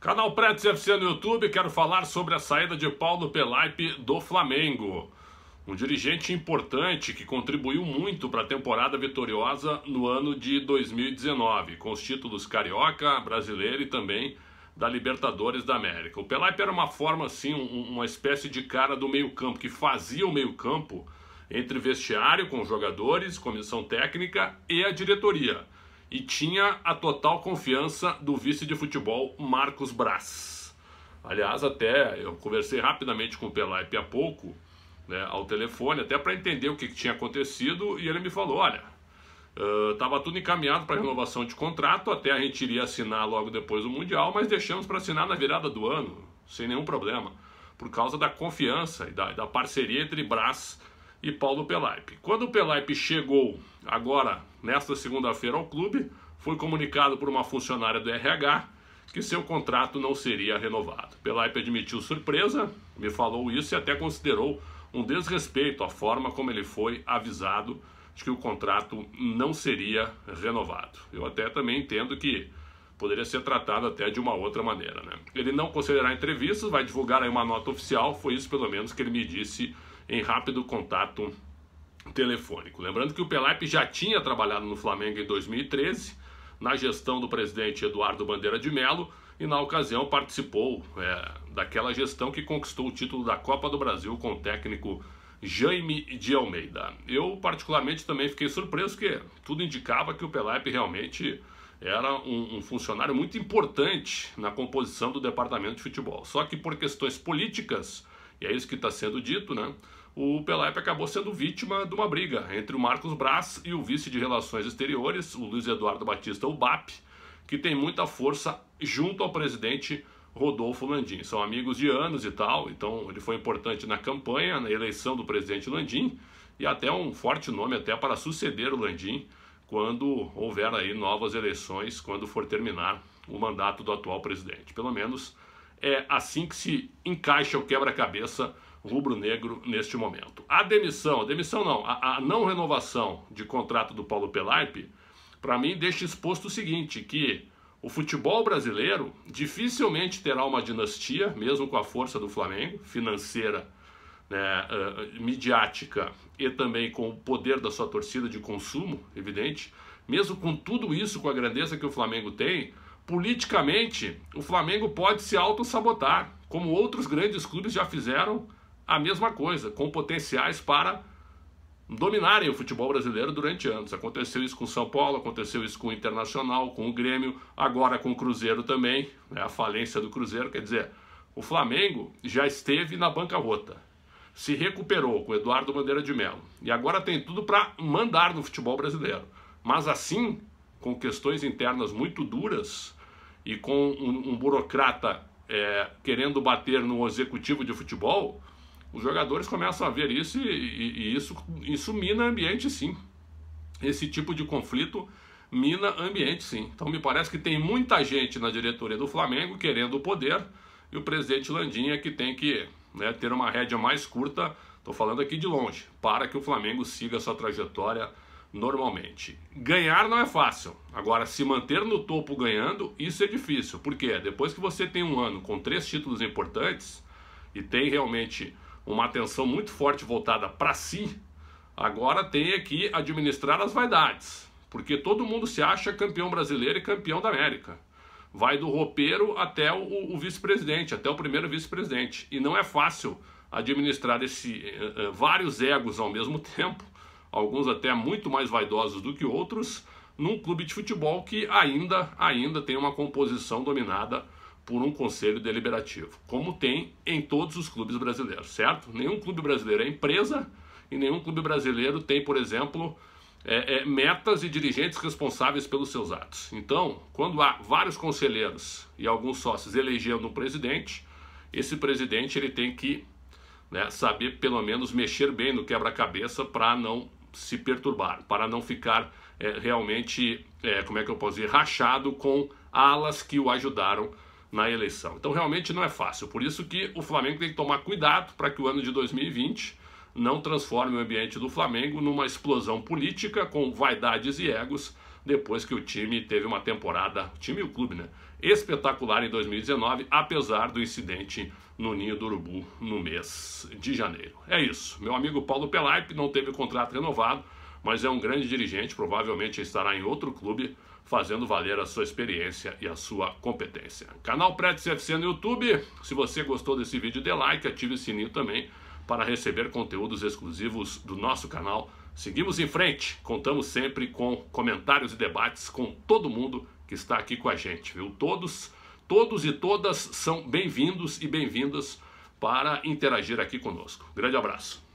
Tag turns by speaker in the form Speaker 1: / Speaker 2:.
Speaker 1: Canal Pretos FC no YouTube, quero falar sobre a saída de Paulo Pelaipe do Flamengo. Um dirigente importante que contribuiu muito para a temporada vitoriosa no ano de 2019, com os títulos Carioca, Brasileiro e também da Libertadores da América. O Pelaipe era uma forma, assim, uma espécie de cara do meio-campo, que fazia o meio-campo entre vestiário com jogadores, comissão técnica e a diretoria e tinha a total confiança do vice de futebol Marcos Braz. Aliás, até eu conversei rapidamente com o Pelaipe há pouco, né, ao telefone, até para entender o que, que, tinha acontecido, e ele me falou: olha, estava uh, tudo encaminhado para renovação de contrato, até a gente iria assinar logo depois do Mundial, mas deixamos para assinar na virada do ano, sem nenhum problema, por causa da confiança e da, da parceria entre Braz e Paulo Pelaipe. Quando o Pelaipe chegou agora, nesta segunda-feira, ao clube, foi comunicado por uma funcionária do RH que seu contrato não seria renovado. Pelaipe admitiu surpresa, me falou isso e até considerou um desrespeito à forma como ele foi avisado de que o contrato não seria renovado. Eu até também entendo que poderia ser tratado até de uma outra maneira. Né? Ele não concederá entrevistas, vai divulgar aí uma nota oficial, foi isso pelo menos que ele me disse em rápido contato telefônico. Lembrando que o Pelaipe já tinha trabalhado no Flamengo em 2013, na gestão do presidente Eduardo Bandeira de Melo, e na ocasião participou é, daquela gestão que conquistou o título da Copa do Brasil com o técnico Jaime de Almeida. Eu, particularmente, também fiquei surpreso, porque tudo indicava que o Pelaipe realmente era um, um, funcionário muito importante na composição do departamento de futebol. Só que por questões políticas, e é isso que está sendo dito, né? o Pelaipe acabou sendo vítima de uma briga entre o Marcos Braz e o vice de Relações Exteriores, o Luiz Eduardo Batista Ubap, que tem muita força junto ao presidente Rodolfo Landim. São amigos de anos e tal, então ele foi importante na campanha, na eleição do presidente Landim, e até um forte nome até para suceder o Landim quando houver aí novas eleições, quando for terminar o mandato do atual presidente. Pelo menos é assim que se encaixa o quebra-cabeça rubro-negro neste momento. A demissão, a demissão não, a, a não renovação de contrato do Paulo Pelaipe, para mim deixa exposto o seguinte, que o futebol brasileiro dificilmente terá uma dinastia, mesmo com a força do Flamengo, financeira, né, uh, midiática e também com o poder da sua torcida de consumo, evidente. Mesmo com tudo isso, com a grandeza que o Flamengo tem, politicamente o Flamengo pode se auto-sabotar, como outros grandes clubes já fizeram a mesma coisa, com potenciais para dominarem o futebol brasileiro durante anos. Aconteceu isso com o São Paulo, aconteceu isso com o Internacional, com o Grêmio, agora com o Cruzeiro também, né, a falência do Cruzeiro. Quer dizer, o Flamengo já esteve na bancarrota, se recuperou com o Eduardo Bandeira de Mello e agora tem tudo para mandar no futebol brasileiro. Mas assim, com questões internas muito duras e com um, um burocrata é, querendo bater no executivo de futebol, os jogadores começam a ver isso e, e, e isso, isso mina ambiente sim. Esse tipo de conflito mina ambiente sim. Então me parece que tem muita gente na diretoria do Flamengo querendo o poder e o presidente Landinha que tem que né, ter uma rédea mais curta, estou falando aqui de longe, para que o Flamengo siga sua trajetória normalmente. Ganhar não é fácil. Agora, se manter no topo ganhando, isso é difícil. Por quê? Depois que você tem um ano com três títulos importantes e tem realmente uma atenção muito forte voltada para si, agora tem que administrar as vaidades, porque todo mundo se acha campeão brasileiro e campeão da América. Vai do roupeiro até o, o vice-presidente, até o primeiro vice-presidente. E não é fácil administrar esse, uh, uh, vários egos ao mesmo tempo, alguns até muito mais vaidosos do que outros, num clube de futebol que ainda, ainda tem uma composição dominada por um conselho deliberativo, como tem em todos os clubes brasileiros, certo? Nenhum clube brasileiro é empresa e nenhum clube brasileiro tem, por exemplo, é, é, metas e dirigentes responsáveis pelos seus atos. Então, quando há vários conselheiros e alguns sócios elegendo um presidente, esse presidente ele tem que né, saber pelo menos mexer bem no quebra-cabeça para não se perturbar, para não ficar é, realmente, é, como é que eu posso dizer, rachado com alas que o ajudaram na eleição. Então realmente não é fácil. Por isso que o Flamengo tem que tomar cuidado para que o ano de 2020 não transforme o ambiente do Flamengo numa explosão política com vaidades e egos depois que o time teve uma temporada, time e o clube, né? Espetacular em 2019, apesar do incidente no Ninho do Urubu no mês de janeiro. É isso. Meu amigo Paulo Pelaipe não teve contrato renovado, mas é um grande dirigente, provavelmente estará em outro clube fazendo valer a sua experiência e a sua competência. Canal Prédio CFC no YouTube. Se você gostou desse vídeo, dê like, ative o sininho também para receber conteúdos exclusivos do nosso canal. Seguimos em frente, contamos sempre com comentários e debates com todo mundo que está aqui com a gente, viu? Todos, todos e todas são bem-vindos e bem-vindas para interagir aqui conosco. Grande abraço.